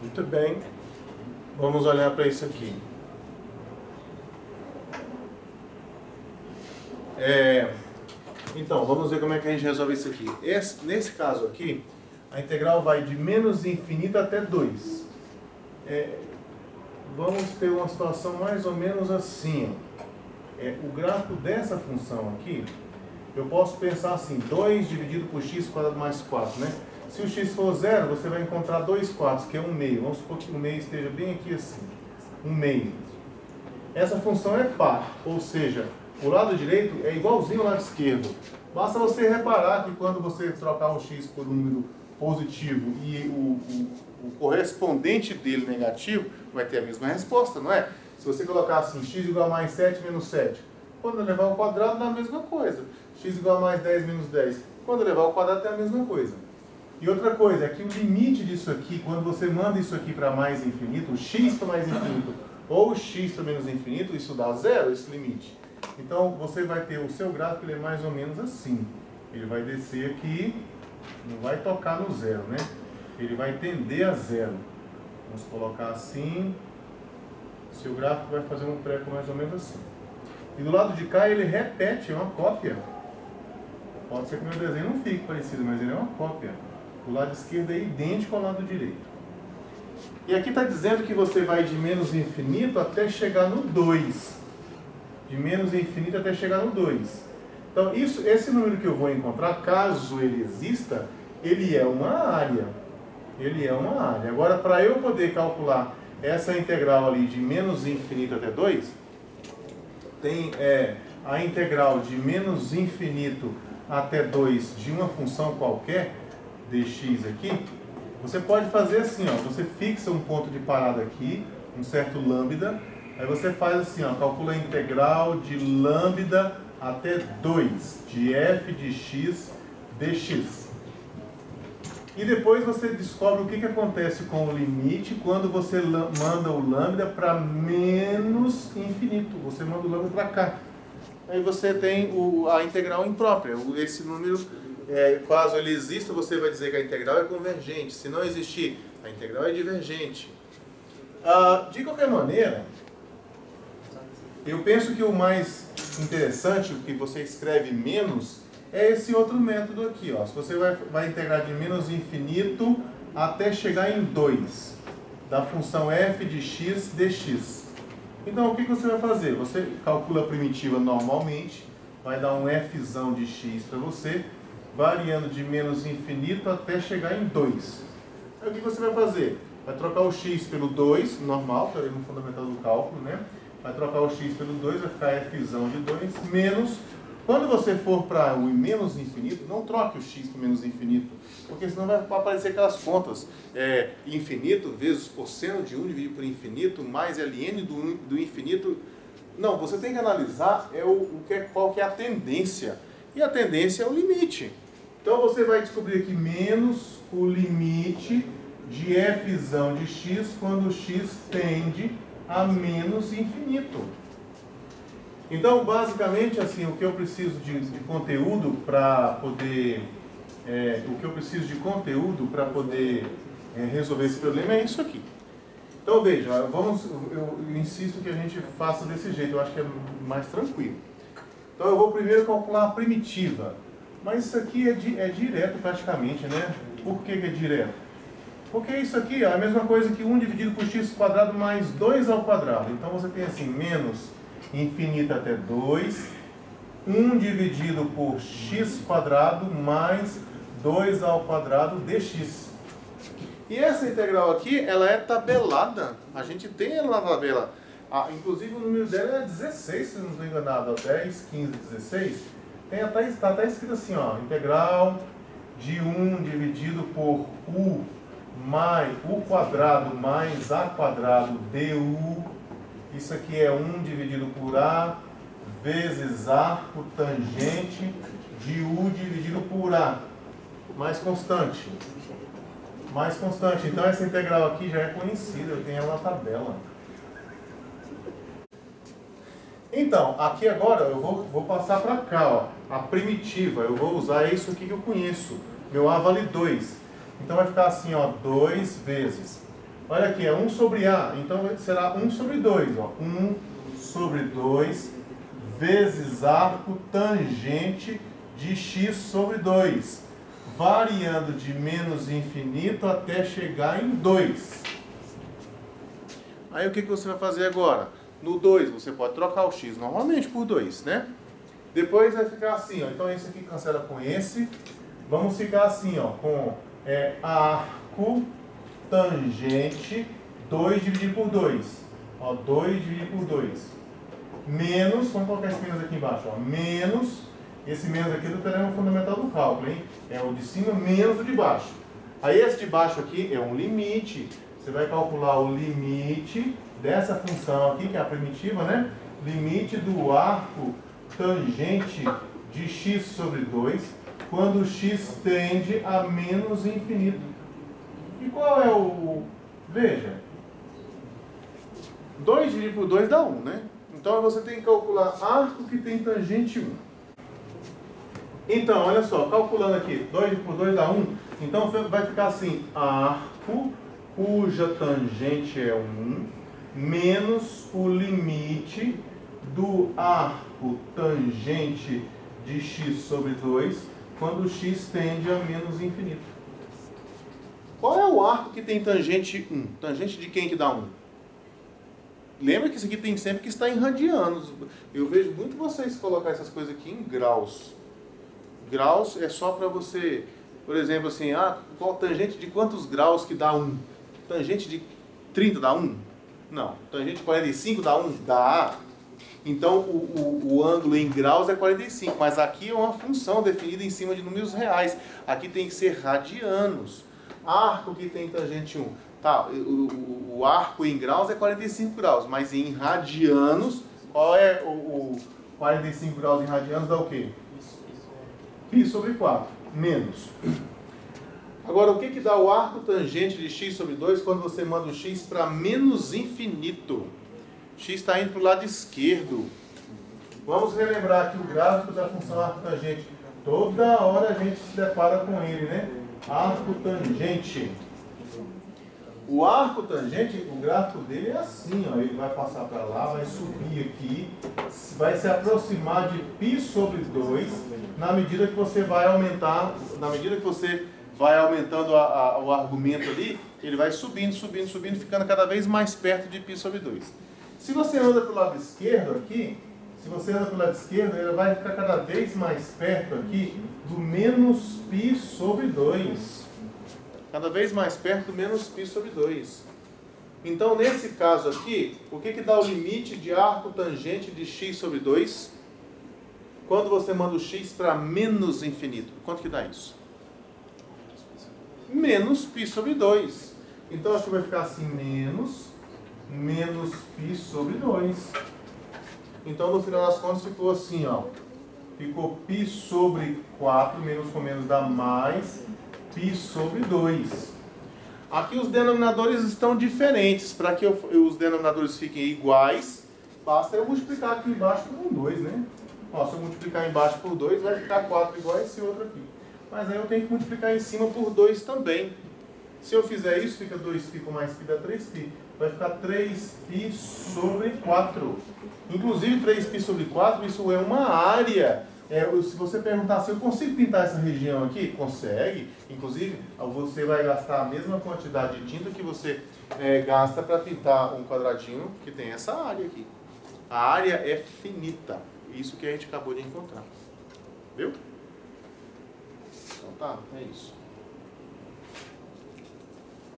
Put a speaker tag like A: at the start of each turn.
A: Muito bem. Vamos olhar para isso aqui. É, então, vamos ver como é que a gente resolve isso aqui. Esse, nesse caso aqui, a integral vai de menos infinito até 2. É, vamos ter uma situação mais ou menos assim. É, o gráfico dessa função aqui, eu posso pensar assim, 2 dividido por x quadrado mais 4, né? Se o x for zero, você vai encontrar 2 quartos, que é 1 um meio. Vamos supor que o meio esteja bem aqui assim. 1 um meio. Essa função é par, ou seja, o lado direito é igualzinho ao lado esquerdo. Basta você reparar que quando você trocar um x por um número positivo e o, o, o correspondente dele negativo, vai ter a mesma resposta, não é? Se você colocar assim, x igual a mais 7 menos 7, quando levar ao quadrado dá a mesma coisa. x igual a mais 10 menos 10, quando levar ao quadrado tem a mesma coisa. E outra coisa, é que o limite disso aqui, quando você manda isso aqui para mais infinito, o x para mais infinito, ou x para menos infinito, isso dá zero, esse limite. Então, você vai ter o seu gráfico, ele é mais ou menos assim. Ele vai descer aqui, não vai tocar no zero, né? Ele vai tender a zero. Vamos colocar assim. Seu gráfico vai fazer um treco mais ou menos assim. E do lado de cá ele repete, é uma cópia. Pode ser que meu desenho não fique parecido, mas ele é uma cópia. O lado esquerdo é idêntico ao lado direito. E aqui está dizendo que você vai de menos infinito até chegar no 2 de menos infinito até chegar no 2. Então, isso, esse número que eu vou encontrar, caso ele exista, ele é uma área. Ele é uma área. Agora, para eu poder calcular essa integral ali de menos infinito até 2, tem é, a integral de menos infinito até 2 de uma função qualquer, dx aqui, você pode fazer assim, ó, você fixa um ponto de parada aqui, um certo lambda, Aí você faz assim, ó, calcula a integral de lambda até 2 de f de x dx. E depois você descobre o que, que acontece com o limite quando você manda o lambda para menos infinito. Você manda o lambda para cá. Aí você tem o, a integral imprópria. Esse número, é, caso ele exista, você vai dizer que a integral é convergente. Se não existir, a integral é divergente. Ah, de qualquer maneira, eu penso que o mais interessante, o que você escreve menos, é esse outro método aqui. Ó. Se você vai, vai integrar de menos infinito até chegar em 2, da função f de x dx. Então, o que, você vai fazer? Você calcula a primitiva normalmente, vai dar um f de x para você, variando de menos infinito até chegar em 2. Aí o que você vai fazer? Vai trocar o x pelo 2, normal, ali no fundamental do cálculo, né? vai trocar o x pelo 2, vai ficar f de 2, menos, quando você for para o menos infinito, não troque o x para menos infinito, porque senão vai aparecer aquelas contas, é, infinito vezes cosseno de 1 dividido por infinito, mais ln do, do infinito. Não, você tem que analisar é o, o que é, qual que é a tendência, e a tendência é o limite. Então você vai descobrir aqui menos o limite de f de x quando x tende a menos infinito. Então, basicamente, assim, o que eu preciso de, de conteúdo para poder, é, o que eu preciso de conteúdo para poder é, resolver esse problema é isso aqui. Então, veja, vamos, eu, eu insisto que a gente faça desse jeito, eu acho que é mais tranquilo. Então, eu vou primeiro calcular a primitiva, mas isso aqui é, di, é direto praticamente, né? Por que, que é direto? Porque isso aqui é a mesma coisa que 1 dividido por x quadrado mais 2 ao quadrado. Então você tem assim, menos infinito até 2, 1 dividido por x quadrado mais 2 ao quadrado dx. E essa integral aqui, ela é tabelada. A gente tem ela na tabela. Ah, inclusive o número dela é 16, se não estou enganado. 10, 15, 16. Tem até, está até escrito assim, ó, integral de 1 dividido por u mais u quadrado mais a quadrado du, isso aqui é 1 dividido por a vezes arco tangente de u dividido por a, mais constante. Mais constante. Então essa integral aqui já é conhecida, eu tenho ela na tabela. Então, aqui agora eu vou, vou passar para cá, ó, a primitiva. Eu vou usar isso aqui que eu conheço. Meu A vale 2. Então vai ficar assim, ó, 2 vezes Olha aqui, é 1 sobre A, então será 1 sobre 2. Ó. 1 sobre 2 vezes arco tangente de x sobre 2, variando de menos infinito até chegar em 2. Aí o que, que você vai fazer agora? No 2 você pode trocar o x normalmente por 2, né? Depois vai ficar assim, ó. então esse aqui cancela com esse. Vamos ficar assim, ó, com é, arco tangente 2 dividido por 2. Ó, 2 dividido por 2 menos, vamos colocar esse menos aqui embaixo, ó, menos, esse menos aqui do teorema fundamental do cálculo, hein? É o de cima menos o de baixo. Aí esse de baixo aqui é um limite. Você vai calcular o limite dessa função aqui, que é a primitiva, né? Limite do arco tangente de x sobre 2, quando x tende a menos infinito. E qual é o... Veja. 2 dividido por 2 dá 1, né? Então você tem que calcular arco que tem tangente 1. Então, olha só, calculando aqui, 2 por 2 dá 1. Então vai ficar assim, arco cuja tangente é 1, menos o limite do arco tangente de x sobre 2, quando x tende a menos infinito. Qual é o arco que tem tangente 1? Tangente de quem que dá 1? Lembra que isso aqui tem sempre que estar em radianos. Eu vejo muito vocês colocar essas coisas aqui em graus. Graus é só para você, por exemplo, assim, ah, qual tangente de quantos graus que dá 1? Tangente de 30 dá 1? Não. Tangente de 45 dá 1? Dá. Então o, o, o ângulo em graus é 45, mas aqui é uma função definida em cima de números reais. Aqui tem que ser radianos. Arco que tem tangente 1. Tá, o, o, arco em graus é 45 graus, mas em radianos, qual é o, o 45 graus em radianos dá o quê? Π sobre 4, menos. Agora, o que, que dá o arco tangente de x sobre 2 quando você manda o x para menos infinito? x está indo para o lado esquerdo. Vamos relembrar aqui o gráfico da função arco tangente. Toda hora a gente se depara com ele, né? Arco tangente. O arco tangente, o gráfico dele é assim, ó, ele vai passar para lá, vai subir aqui, vai se aproximar de π sobre 2, na medida que você vai aumentar, na medida que você vai aumentando a, a, o argumento ali, ele vai subindo, subindo, subindo, ficando cada vez mais perto de π sobre 2. Se você anda para o lado esquerdo aqui, se você anda para o lado esquerdo, ele vai ficar cada vez mais perto aqui do menos π sobre 2 cada vez mais perto, menos π sobre 2. Então, nesse caso aqui, o que, que dá o limite de arco tangente de x sobre 2? Quando você manda o x para menos infinito. Quanto que dá isso? Menos π sobre 2. Então, acho que vai ficar assim, menos, menos π sobre 2. Então, no final das contas, ficou assim, ó. Ficou π sobre 4, menos com menos dá mais, π sobre 2. Aqui os denominadores estão diferentes. Para que eu, os denominadores fiquem iguais, basta eu multiplicar aqui embaixo por 2, né? Ó, se eu multiplicar embaixo por 2, vai ficar 4 igual a esse outro aqui. Mas aí eu tenho que multiplicar em cima por 2 também. Se eu fizer isso, fica 2π com mais π dá 3π. Vai ficar 3π sobre 4. Inclusive, 3π sobre 4, isso é uma área é, se você perguntar se eu consigo pintar essa região aqui, consegue. Inclusive, você vai gastar a mesma quantidade de tinta que você é, gasta para pintar um quadradinho que tem essa área aqui. A área é finita. Isso que a gente acabou de encontrar. Viu? Então tá, é isso.